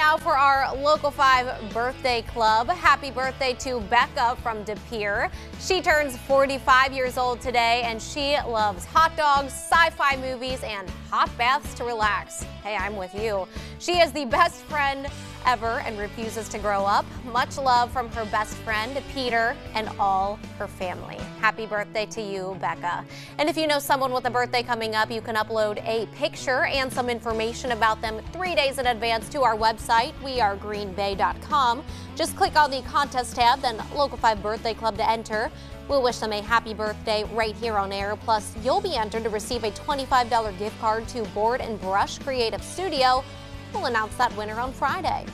now for our Local 5 birthday club. Happy birthday to Becca from De Pere. She turns 45 years old today and she loves hot dogs, sci-fi movies, and hot baths to relax. Hey, I'm with you. She is the best friend ever and refuses to grow up. Much love from her best friend, Peter, and all her family. Happy birthday to you, Becca. And if you know someone with a birthday coming up, you can upload a picture and some information about them three days in advance to our website, wearegreenbay.com. Just click on the contest tab, then Local 5 Birthday Club to enter. We'll wish them a happy birthday right here on air. Plus, you'll be entered to receive a $25 gift card to Board and Brush Creative Studio We'll announce that winner on Friday.